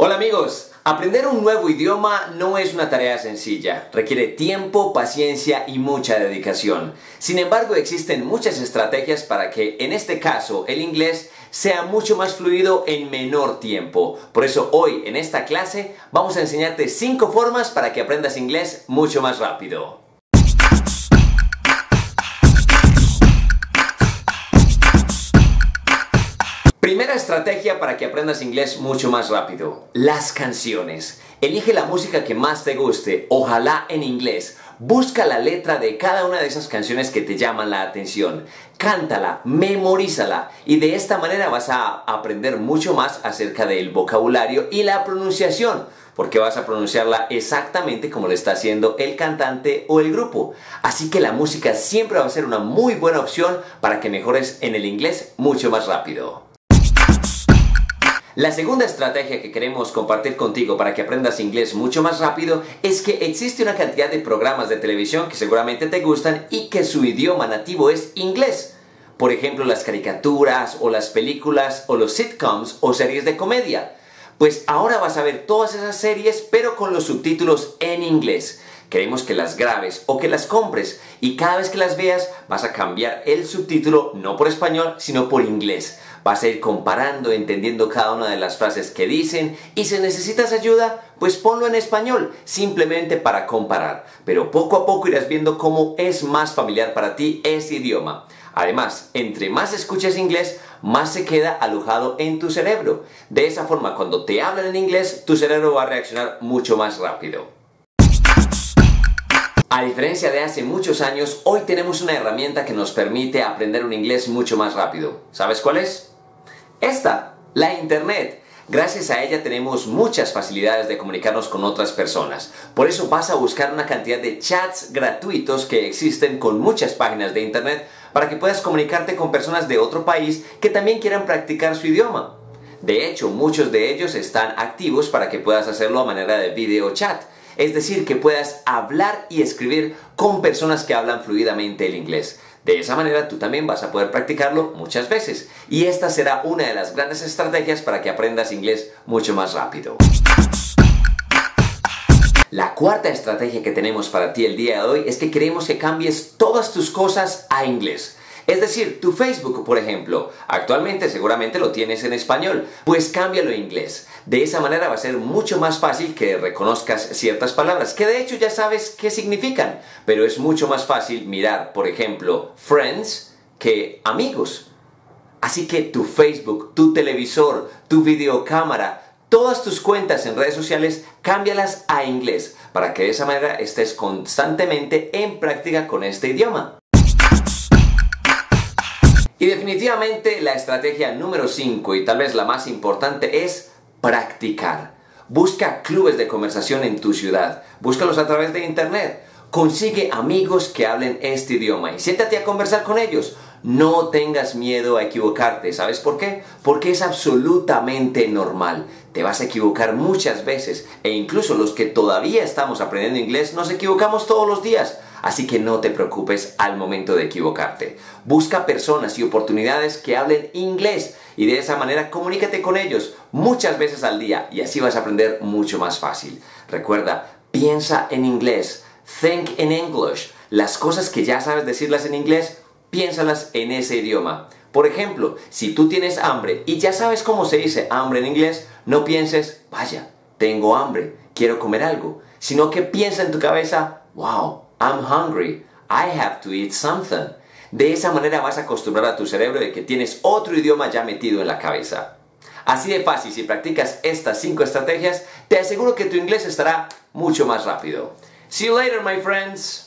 Hola amigos, aprender un nuevo idioma no es una tarea sencilla, requiere tiempo, paciencia y mucha dedicación. Sin embargo, existen muchas estrategias para que, en este caso, el inglés sea mucho más fluido en menor tiempo. Por eso hoy, en esta clase, vamos a enseñarte 5 formas para que aprendas inglés mucho más rápido. Primera estrategia para que aprendas inglés mucho más rápido. Las canciones. Elige la música que más te guste, ojalá en inglés. Busca la letra de cada una de esas canciones que te llaman la atención. Cántala, memorízala y de esta manera vas a aprender mucho más acerca del vocabulario y la pronunciación, porque vas a pronunciarla exactamente como lo está haciendo el cantante o el grupo. Así que la música siempre va a ser una muy buena opción para que mejores en el inglés mucho más rápido. La segunda estrategia que queremos compartir contigo para que aprendas inglés mucho más rápido es que existe una cantidad de programas de televisión que seguramente te gustan y que su idioma nativo es inglés. Por ejemplo, las caricaturas o las películas o los sitcoms o series de comedia. Pues ahora vas a ver todas esas series pero con los subtítulos en inglés. Queremos que las grabes o que las compres y cada vez que las veas vas a cambiar el subtítulo no por español sino por inglés Vas a ir comparando, entendiendo cada una de las frases que dicen y si necesitas ayuda, pues ponlo en español, simplemente para comparar. Pero poco a poco irás viendo cómo es más familiar para ti ese idioma. Además, entre más escuches inglés, más se queda alojado en tu cerebro. De esa forma, cuando te hablan en inglés, tu cerebro va a reaccionar mucho más rápido. A diferencia de hace muchos años, hoy tenemos una herramienta que nos permite aprender un inglés mucho más rápido. ¿Sabes cuál es? Esta, la Internet. Gracias a ella tenemos muchas facilidades de comunicarnos con otras personas. Por eso vas a buscar una cantidad de chats gratuitos que existen con muchas páginas de Internet para que puedas comunicarte con personas de otro país que también quieran practicar su idioma. De hecho, muchos de ellos están activos para que puedas hacerlo a manera de video chat. Es decir, que puedas hablar y escribir con personas que hablan fluidamente el inglés. De esa manera tú también vas a poder practicarlo muchas veces y esta será una de las grandes estrategias para que aprendas inglés mucho más rápido. La cuarta estrategia que tenemos para ti el día de hoy es que queremos que cambies todas tus cosas a inglés. Es decir, tu Facebook, por ejemplo, actualmente seguramente lo tienes en español, pues cámbialo a inglés. De esa manera va a ser mucho más fácil que reconozcas ciertas palabras, que de hecho ya sabes qué significan, pero es mucho más fácil mirar, por ejemplo, friends que amigos. Así que tu Facebook, tu televisor, tu videocámara, todas tus cuentas en redes sociales, cámbialas a inglés para que de esa manera estés constantemente en práctica con este idioma. Y definitivamente la estrategia número 5 y tal vez la más importante es practicar. Busca clubes de conversación en tu ciudad. Búscalos a través de internet. Consigue amigos que hablen este idioma y siéntate a conversar con ellos. No tengas miedo a equivocarte. ¿Sabes por qué? Porque es absolutamente normal. Te vas a equivocar muchas veces e incluso los que todavía estamos aprendiendo inglés nos equivocamos todos los días. Así que no te preocupes al momento de equivocarte. Busca personas y oportunidades que hablen inglés y de esa manera comunícate con ellos muchas veces al día y así vas a aprender mucho más fácil. Recuerda, piensa en inglés. Think in English. Las cosas que ya sabes decirlas en inglés, piénsalas en ese idioma. Por ejemplo, si tú tienes hambre y ya sabes cómo se dice hambre en inglés, no pienses, vaya, tengo hambre, quiero comer algo, sino que piensa en tu cabeza, wow, I'm hungry. I have to eat something. De esa manera vas a acostumbrar a tu cerebro de que tienes otro idioma ya metido en la cabeza. Así de fácil, si practicas estas 5 estrategias, te aseguro que tu inglés estará mucho más rápido. See you later, my friends.